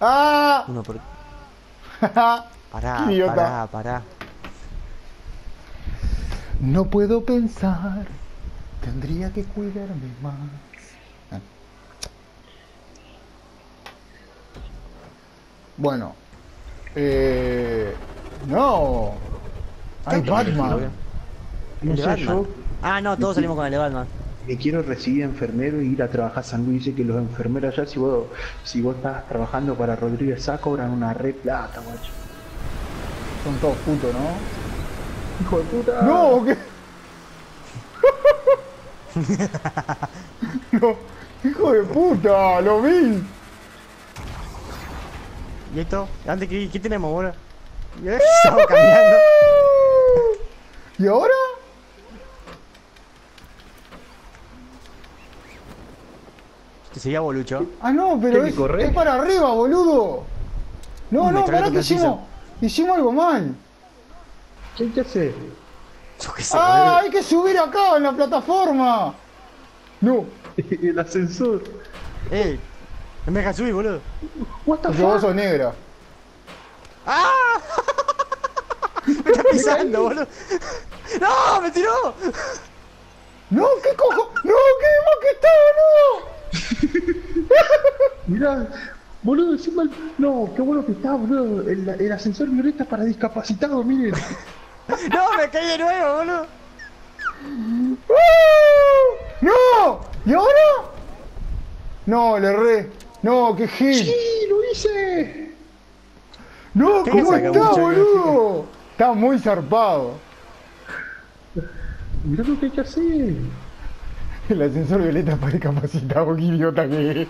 ¡Ah! Uno por... Pará, Pará, pará. No puedo pensar, tendría que cuidarme más. Ah. Bueno, eh, no, hay Batman. No ¿El de sé, Batman? yo Ah, no, todos salimos con el de Batman. Me quiero recibir de enfermero y ir a trabajar a San Luis. Dice que los enfermeros allá, si vos, si vos estás trabajando para Rodríguez Sá, cobran una red plata, guacho. Son todos putos, ¿no? Hijo de puta. No, ¿qué? no, hijo de puta, lo vi. ¿Y esto? Antes que, ¿qué tenemos? Ya Estamos caminando. ¿Y ahora? Te seguía bolucho. Ah, no, pero ¿Qué, es, para arriba, boludo. No, Me no, pará que hicimos, hicimos algo mal. ¿Qué qué hace? Yo qué sé, Ah, hay que subir acá en la plataforma. No, El ascensor. Eh, no me dejas subir, boludo. What the vos fuck? sos negra. ¡Ah! me está pisando, boludo. ¡No! ¡Me tiró! No, ¿qué cojo? No, ¿qué más que está, boludo? Mirá, boludo, encima el... No, qué bueno que está, boludo. El, el ascensor violeta para discapacitados, miren. ¡No! ¡Me caí de nuevo, boludo! ¡Uh! ¡No! ¿Y ahora? No, le erré. No, qué gil. ¡Sí, lo hice! No, ¿Qué ¿cómo está, boludo? Está muy zarpado. Mirá lo que hay que hacer. El ascensor violeta para discapacitado, qué idiota que es.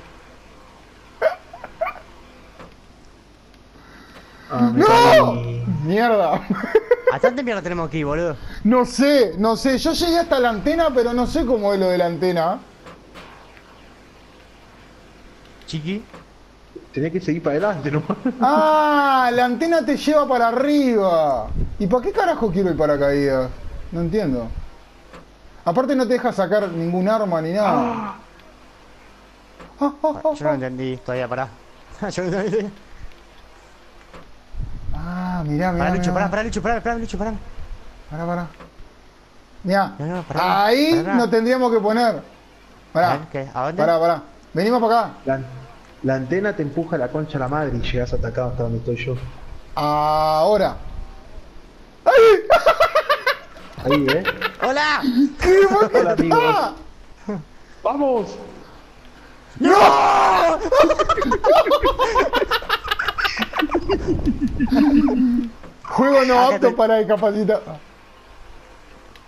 Ah, ¡No! caí. Mierda. ¿Hasta dónde mierda tenemos ir, boludo? No sé, no sé. Yo llegué hasta la antena, pero no sé cómo es lo de la antena. Chiqui. Tenía que seguir para adelante nomás. Ah, la antena te lleva para arriba. ¿Y para qué carajo quiero ir paracaídas? No entiendo. Aparte no te deja sacar ningún arma ni nada. Ah, ah, ah, Yo no entendí, todavía pará. Yo no entendí. Ah, mirá, mirá. Pará, Lucho, mirá. pará, pará, Lucho, pará, pará, Lucho, pará. Pará, pará. Mirá. No, no, pará, Ahí pará. nos tendríamos que poner. Pará. ver, ¿qué? ¿A dónde? Pará, pará. Venimos para acá. La, la antena te empuja la concha a la madre y llegas atacado hasta donde estoy yo. Ahora. ¡Ay! Ahí, ¿eh? ¡Hola! ¿Qué Hola, amigos. está? ¡Vamos! ¡No! Juego no Acá apto te- para discapacitar.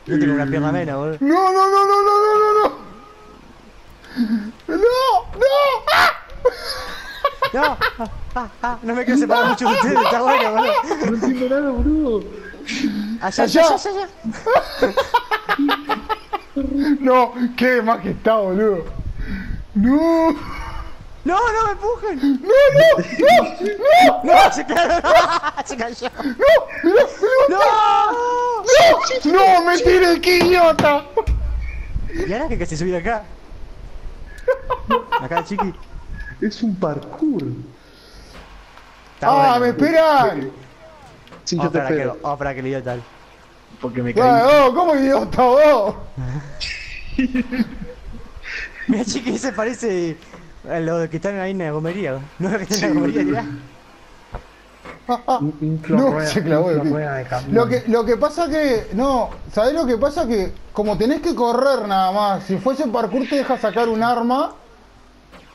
Yo tengo una pierna menos, boludo. No, no, no, no, no, no, no, no. No, no. ¡Ah! No, ah, ah, ah, no me quiero separar mucho de ustedes, está bueno, boludo. No entiendo nada, boludo. Allá, Allá. allá, allá. No, qué más que está, boludo. No. No, no me empujen. No, no, no, no, No, se cayó. Se cayó. no, mirá, mirá. No. No, me tiré, qué idiota. ¿Y ahora que se subir acá? Acá, chiqui. Es un parkour. Está Ah, bueno. me esperan. Sí, yo te para que, espero. para que tal. Porque me caí. Ah, oh, ¿Cómo idiota vos? Mira, chiqui, ese parece a los que están ahí en la gomería. No los que están en la gomería, mirá. Ah, ah. No, se clavó. Lo que, lo que pasa que, no, ¿sabés lo que pasa? Que como tenés que correr nada más, si fuese parkour te deja sacar un arma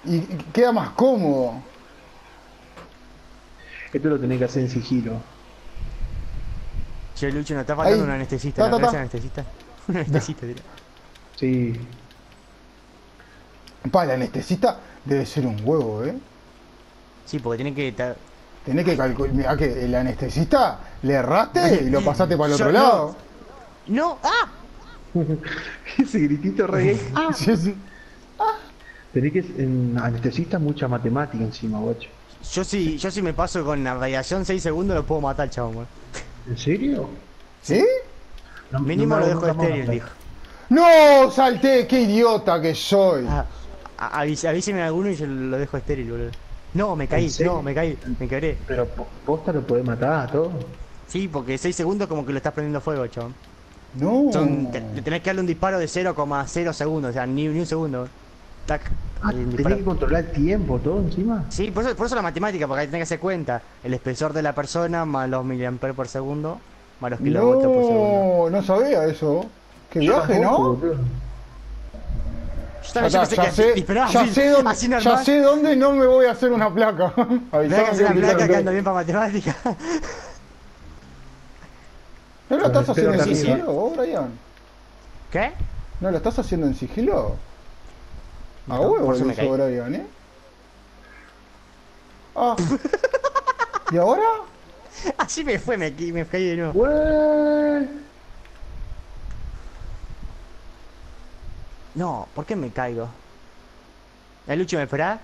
y y queda más cómodo. Esto lo tenés que hacer en sigilo. Che, Lucho, nos está faltando Ahí. un anestesista. Ta, ¿No traes anestesista? Un anestesista, dirá. Sí. Pa, el anestesista debe ser un huevo, ¿eh? Sí, porque tiene que... Tenés que calcular, mirá que el anestesista le erraste y lo pasaste para el otro no. lado. ¡No! ¡Ah! Ese gritito re. Ah, Sí, sí. tenés que en anestesista mucha matemática encima, guacho. Yo sí, yo sí me paso con la radiación 6 segundos lo puedo matar, chabón. ¿En serio? ¿Sí? No- Mínimo lo dejo estéril, dijo. No, salté, qué idiota que soy. Ah, a- avis- avíseme a alguno y yo lo dejo estéril, boludo. No, me caí, no, me caí, me quebré. Pero po- posta lo podés matar a todo. Sí, porque 6 segundos como que lo estás prendiendo fuego, chabón. No. Son, te- tenés que darle un disparo de 0,0 segundos, o sea, ni, ni un segundo. Tac. Ah, tenés que controlar el tiempo, todo encima. Sí, por eso, por eso la matemática, porque ahí tenés que hacer cuenta. El espesor de la persona más los miliamperes por segundo, más los kilovoltios por segundo. No, no sabía eso. Qué viaje, ¿no? Yo Ya, también ya que sé, disparaba ya así- sé dónde, así ya sé dónde no me voy a hacer una placa. Tenés que Avisame hacer una placa que anda bien para matemática. ¿No lo estás haciendo en sigilo, vos, Brian? ¿Qué? ¿No lo estás haciendo en sigilo? A No, huevo por eso me caí. Brian, ¿eh? Ah. ¿Y ahora? Así me fue, me, me caí de nuevo. No, ¿por qué me caigo? ¿El Lucho me espera?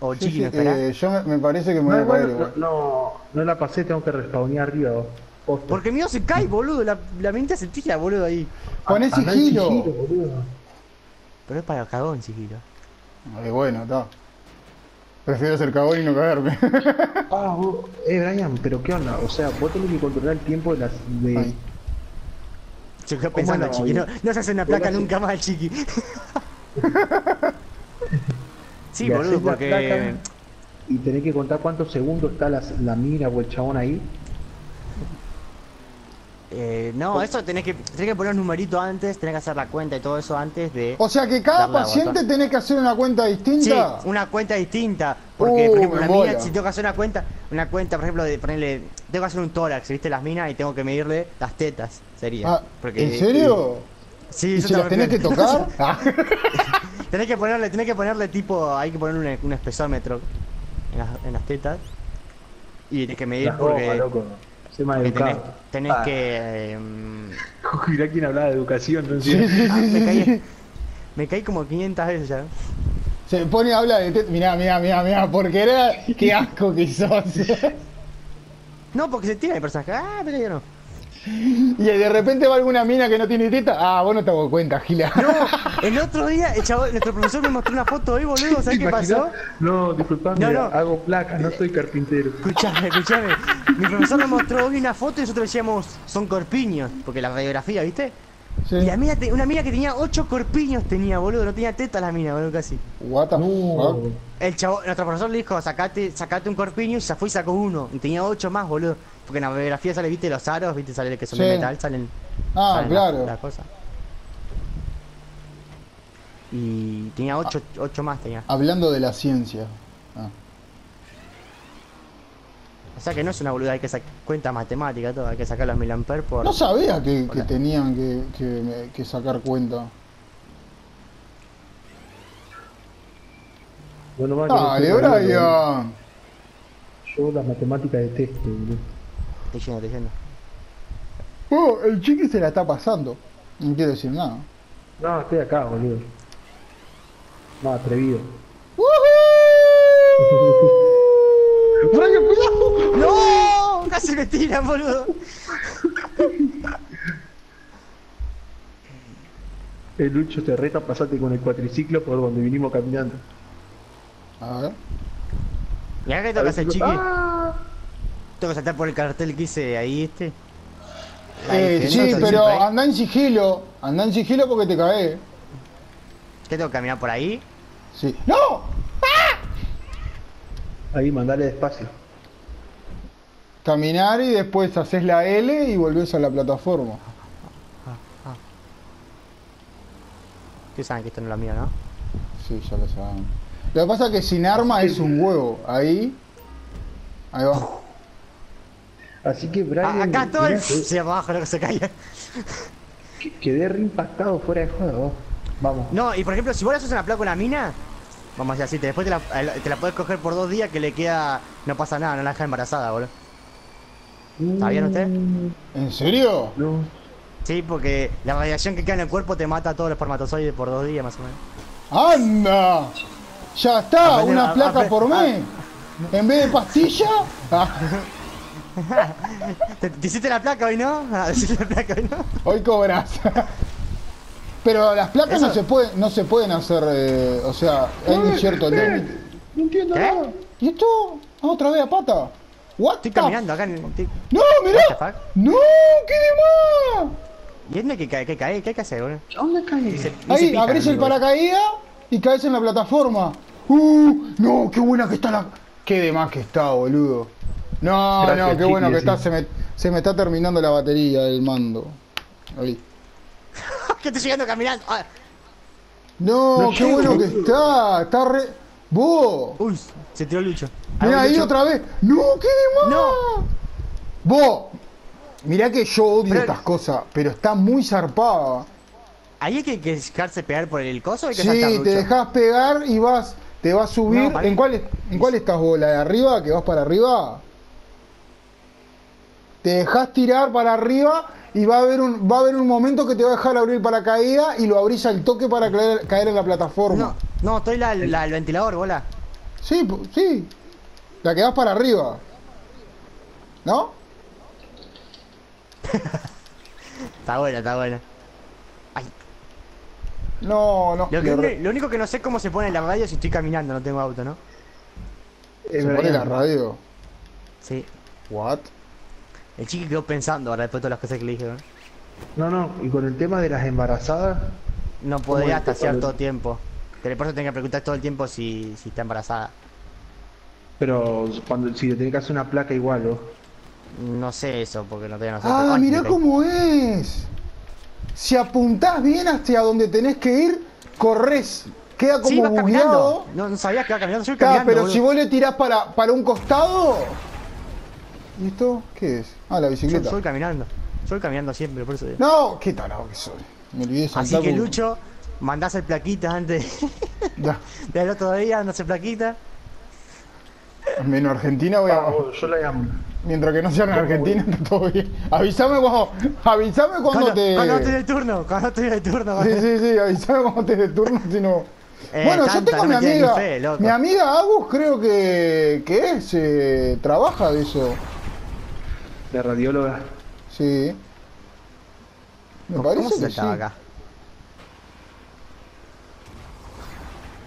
¿O el Sí, Chiqui sí, me espera? eh, yo me, me parece que me voy No, a caer no, no, no la pasé, tengo que respawnear arriba. vos. Posta. Porque mío se cae, boludo. La, la minita se tira, boludo, ahí. En sigilo. boludo. Pero es para el cagón, chiquito. Eh, bueno, está. Prefiero ser cagón y no caerme. Ah, vos, eh, Brian, pero ¿qué onda? O sea, vos tenés que controlar el tiempo de las. De... Ay. Yo quedo ¿Cómo pensando, no? chiqui. No, no se hace una placa nunca más, el chiqui. sí, boludo, porque. placa Y tenés que contar cuántos segundos está la, la mina o el chabón ahí. Eh, no, eso tenés que, tenés que poner un numerito antes, tenés que hacer la cuenta y todo eso antes de. O sea que cada paciente botón. tenés que hacer una cuenta Sí, distinta. una cuenta distinta. Porque, Uh, por ejemplo, una mina, mola. si tengo que hacer una cuenta, una cuenta, por ejemplo, de ponerle. Tengo que hacer un tórax, ¿viste? Las minas y tengo que medirle las tetas. Sería. Ah, Porque- ¿En serio? Sí, ¿Y si las tenés que tocar? Ah. tenés que ponerle, tenés que ponerle tipo, hay que ponerle un, un espesómetro en las, en las tetas. Y tenés que medir Las porque, loco. Sé más porque tenés, educado. tenés Ah, que. eh, mm, Mirá quién hablaba de educación, no Sí, ah, sí, me, sí, caí, sí. me caí como 500 veces ya. Se pone a hablar de Mirá, mirá, mirá, mirá, porque era. Qué asco que sos. No, porque se tira el personaje. Ah, pero yo no. Y de repente va alguna mina que no tiene teta. Ah, vos no te das cuenta, Gila. El otro día, el chavo, nuestro profesor me mostró una foto hoy, boludo. ¿Sabes ¿Te qué pasó? No, disculpame, No, no. hago placa, no soy carpintero. Escuchame, escuchame. Mi profesor me mostró hoy una foto y nosotros decíamos, son corpiños, porque la radiografía, ¿viste? Sí. Y la mina, te- una mina que tenía 8 corpiños tenía, boludo, no tenía teta la mina, boludo, casi. What the No. fuck? El chavo, nuestro profesor le dijo, sacate, sacate un corpiño y se fue y sacó uno. Y tenía 8 más, boludo. Porque en la radiografía sale, viste, los aros, viste, sale que son de metal, salen. Ah, salen claro. las- las cosas. Y tenía 8, ocho más, tenía. Hablando de la ciencia. Ah. O sea que no es una boluda, hay que sacar cuenta matemática, todo, hay que sacar los miliamperes por... No sabía que, tenían que, que- que sacar cuenta. Bueno, Dale, Brian. Yo las matemáticas detesto, boludo. Oh, el chiqui se la está pasando. No quiero decir nada. No, estoy acá, boludo. No, atrevido. ¡No! Casi me tiran, boludo. El Lucho te reta, pasate con el cuatriciclo por donde vinimos caminando. A ver. Y acá que hacer chiqui. ¡Ah! Tengo que saltar por el cartel que hice ahí, este. Eh, sí, pero anda en sigilo. Anda en sigilo porque te caes. ¿Qué tengo que caminar por ahí? Sí. ¡No! Ahí, mandale despacio. Caminar y después haces la L y volvés a la plataforma. Ustedes saben que esto no es lo mío, ¿no? Sí, ya lo saben. Lo que pasa es que sin arma es un huevo. Ahí. Ahí va. Así que, Brian. Ah, acá estoy. mirá, Sí, abajo, lo que se caía. que- Quedé re impactado fuera de juego. Vamos. No, y por ejemplo, si vos le haces una placa a una mina, vamos a decir así, te- después te la, te la podés coger por dos días que le queda. No pasa nada, no la deja embarazada, boludo. ¿Está bien usted? Mm, ¿En serio? No. Sí, porque la radiación que queda en el cuerpo te mata a todos los espermatozoides por dos días más o menos. ¡Anda! Ya está, Aprende- una a- placa por mes. En vez de pastilla. ah, ¿Te, te hiciste la placa hoy, no? Ah, ¿te hiciste la placa hoy, no? hoy cobras. Pero las placas Eso- no se pueden, no se pueden hacer, eh, o sea, hay un cierto límite. No entiendo ¿Qué? nada. ¿Y esto? Ah, otra vez a pata. What Estoy caminando acá en el... estoy- No, mirá. What the fuck? No, qué de más. ¿Y dónde que cae? ¿Qué cae? ¿Qué hay que hacer, boludo? ¿Dónde cae? Ahí, abrís el paracaídas y caes en la plataforma. Uh, no, qué buena que está la. Qué de más que está, boludo. No, Gracias, no, qué bueno que chiqui, está. sí. Se me, se me está terminando la batería del mando. Ahí. que estoy llegando caminando. Ah, No, No qué llego, bueno que está. Está re. Vos. Uy, se tiró Lucho. Mirá Ahí Lucho. otra vez. No, qué de más. No. Vos. Mirá que yo odio Pero- estas cosas, pero está muy zarpada. Ahí hay que, que dejarse pegar por el coso o hay que Sí, saltar te dejas pegar y vas, te vas a subir. No, ¿En cuál, ¿En cuál estás vos? ¿La de arriba? ¿Que vas para arriba? Te dejas tirar para arriba y va a haber un, va a haber un momento que te va a dejar abrir paracaídas y lo abrís al toque para caer, caer en la plataforma. No, no, estoy la, la, el ventilador, bola. Sí, sí. La que vas para arriba. ¿No? Está buena, está buena. Ay, No, no. lo, que- re- lo único que no sé es cómo se pone la radio si estoy caminando, no tengo auto, ¿no? Es Se pone la radio. Sí. What? El chiqui quedó pensando ahora después de todas las cosas que le dije, ¿no? No, y con el tema de las embarazadas, No ¿Cómo podía hasta cierto tiempo. Que por eso tenía que preguntar todo el tiempo si, si está embarazada. pero cuando si le tenés que hacer una placa igual, ¿o? No sé eso, porque no todavía no sé. Ah, mirá cómo es. Si apuntás bien hacia donde tenés que ir, corres. Queda como Sí, bugueado. No, no sabías que iba caminando, yo iba Claro, caminando. pero boludo. si vos le tirás para, para un costado. ¿Y esto? ¿Qué es? Ah, la Yo bicicleta. soy caminando. Soy caminando siempre, por eso digo. No, qué tarado que soy. Me olvidé de Así que Lucho, mandás el plaquita antes Ya. del otro día, no sé plaquita. Menos Argentina voy a. Ah, yo la llamo. Mientras que no sea en Argentina, está todo bien. Avísame cuando. Avísame cuando Cuando, te. cuando estoy de turno, cuando estoy de turno. Sí, sí, sí, avísame cuando te de turno, si no. Eh, bueno, yo tengo no mi amiga. fe, mi amiga Agus creo que, que es, eh, trabaja de eso. De radióloga. Sí. Me ¿Cómo parece se que sí. acá?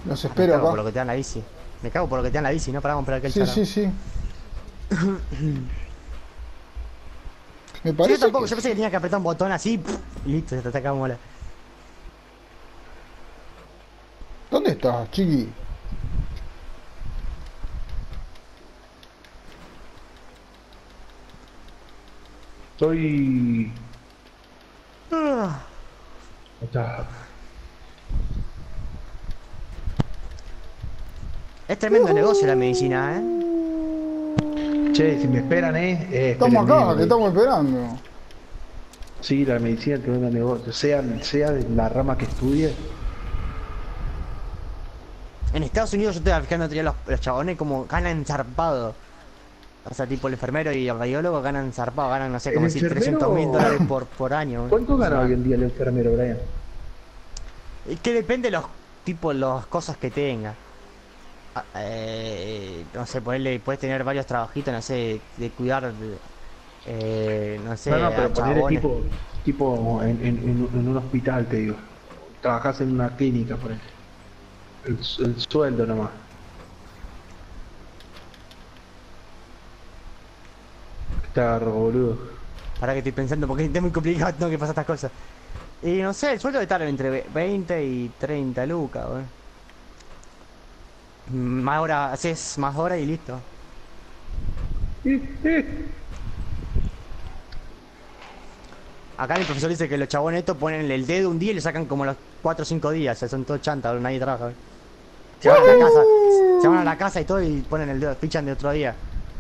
Los Me espero cago por lo acá. que te dan la bici. Me cago por lo que te dan la bici, no paramos para aquel Sí, sí, sí. Me Sí, parece yo tampoco, que yo pensé que tenía que apretar un botón así y listo, se te ataca mola. ¿Dónde estás, chiqui? Estoy. Ah, Ahí Está. Es tremendo negocio la medicina, ¿eh? Che, si me esperan, eh. eh Estamos acá, te estamos esperando. Sí, la medicina es tremendo negocio. Sea, sea de la rama que estudie. En Estados Unidos yo estaba fijando día los, los chabones como ganan zarpado. O sea, tipo el enfermero y el radiólogo ganan zarpado, ganan, no sé, como ¿El si enfermero? 300 mil dólares por, por año. ¿Cuánto gana O sea, hoy en día el enfermero, Brian? Es que depende los tipos, las cosas que tenga. Ah, eh, no sé, ponerle, puedes tener varios trabajitos, no sé, de cuidar, de- eh, no sé, no, no, a pero ponerle tipo, tipo en, en, en- un hospital, te digo. Trabajás en una clínica, por ejemplo. El, el sueldo nomás. Boludo. Para que estoy pensando, porque es muy complicado, tengo que pasar estas cosas. Y no sé, el sueldo debe estar entre ve- 20 y 30 lucas. Mm, Más horas, haces más horas y listo. Acá el profesor dice que los chabones estos ponen el dedo un día y le sacan como los 4 o 5 días, o sea, son todos chantas, nadie trabaja. Se van a la casa, se van a la casa y todo y ponen el dedo, fichan de otro día.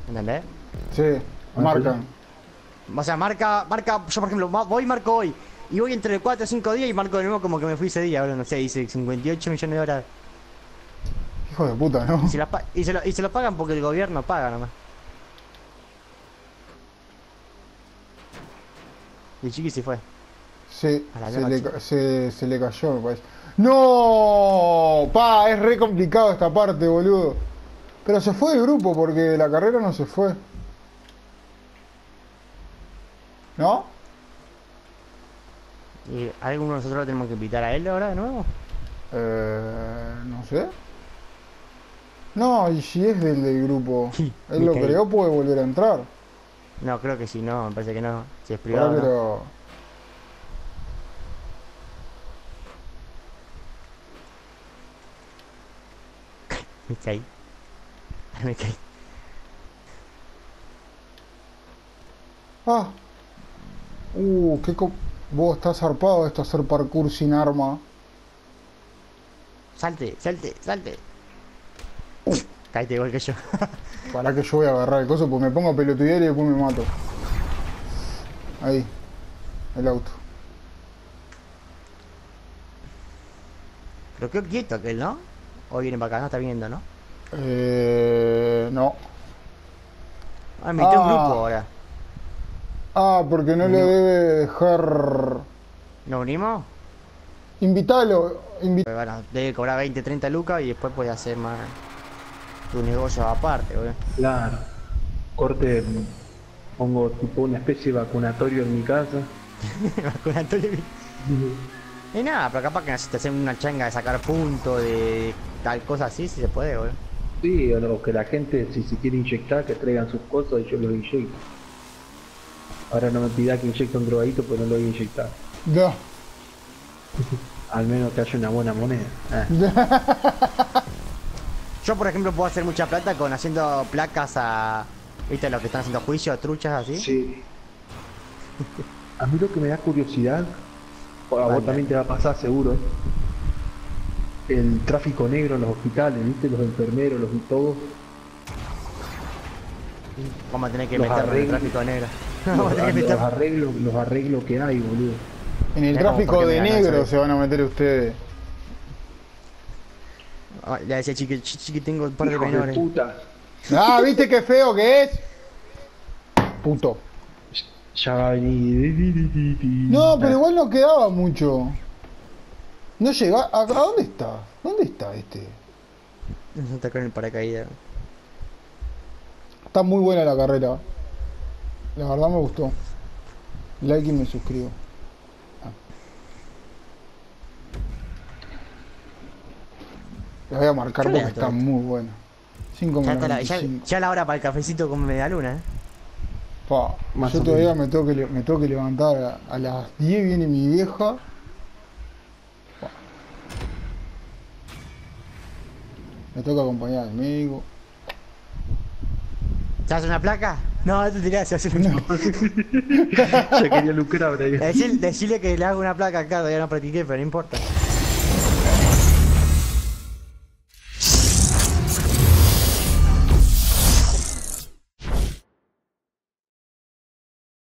¿Entendés? Sí, marcan. O sea, marca, marca, yo por ejemplo, voy y marco hoy. Y voy entre 4 o 5 días y marco de nuevo como que me fui ese día, boludo, no sé, dice 58 millones de horas. Hijo de puta, ¿no? Y se, y, lo, y se lo pagan porque el gobierno paga nomás. Y el chiqui se fue. Se le, se, se le cayó, me parece. ¡No! Pa, es re complicado esta parte, boludo. Pero se fue del grupo porque de la carrera no se fue. ¿No? ¿Y alguno de nosotros lo tenemos que invitar a él ahora de nuevo? Eh, no sé. No, y si es del, del grupo. Sí, Él lo creó, puede volver a entrar. No, creo que sí, no, me parece que no. Si es Pará privado. que no. Me caí. Me caí. Ah. Uh, qué co... Vos estás zarpado esto hacer parkour sin arma. Salte, salte, salte. Caíte igual que yo. Para que yo voy a agarrar el coso, pues me pongo a pelotudear y después me mato. Ahí. El auto. Pero quedó quieto aquel, ¿no? O viene para acá, no está viendo, ¿no? Eh, no. Ah, me metió un Ah. grupo ahora. Ah, porque no le debe dejar... ¿Nos unimos? Invítalo. invi- Pues bueno, debe cobrar 20, 30 lucas y después puede hacer más tu negocio aparte, güey. Claro. Corte, pongo tipo una especie de vacunatorio en mi casa. Vacunatorio. Y nada, pero capaz que necesitas hacer una changa de sacar puntos, de tal cosa así, si se puede, güey. Sí, o no, que la gente, si se quiere inyectar, que traigan sus cosas y yo los inyecto. Ahora no me pida que inyecte un drogadito, pues no lo voy a inyectar. No. Al menos que haya una buena moneda. Ah. Yo, por ejemplo, puedo hacer mucha plata con haciendo placas a. ¿Viste los que están haciendo juicios, truchas así? Sí. A mí lo que me da curiosidad, o a vos también te va a pasar seguro, el tráfico negro en los hospitales, ¿viste? Los enfermeros, los y todos. Vamos a tener que meternos en el tráfico negro. Los, arreglos, los arreglos que hay, boludo. En el tráfico de negro se van a meter ustedes. Ah, Le decía chiqui, chiqui, tengo un par de menores. puta. Ah, ¿viste qué feo que es? Puto. Ya va a venir. No, pero igual no quedaba mucho. No llega. ¿A, a dónde está? ¿Dónde está este? No te con el paracaídas. Está muy buena la carrera. La verdad me gustó. Like y me suscribo. Ah. La voy a marcar ¿Qué porque está todo muy buena. 5 Ya, está la, ya, minutos. ya la hora para el cafecito con media luna, ¿eh? Pa, Más yo todavía me tengo, que, me tengo que levantar a, a las 10 viene mi vieja. Pa. Me toca acompañar al médico. ¿Se hace una placa? No, no te tirás, se hace una placa. Ya quería lucrar decirle que le hago una placa acá, todavía no practiqué, pero no importa.